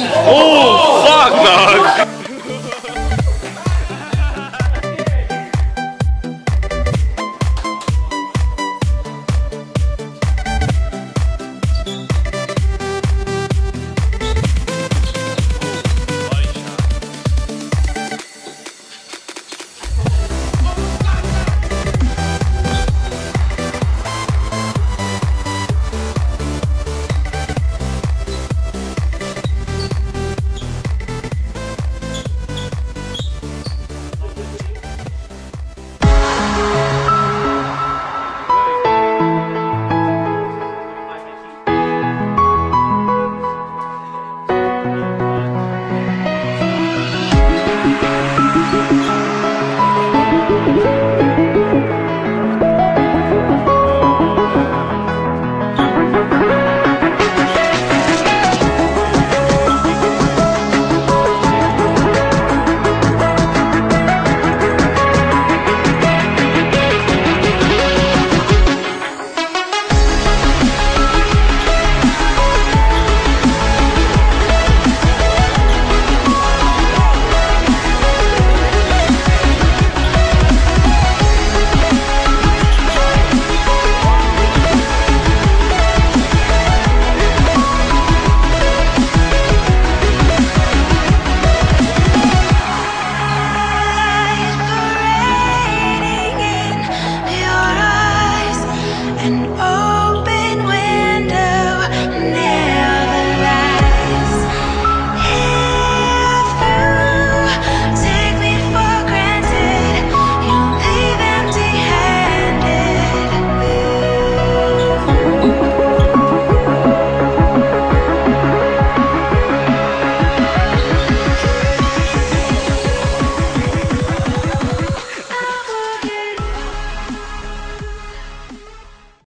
Oh!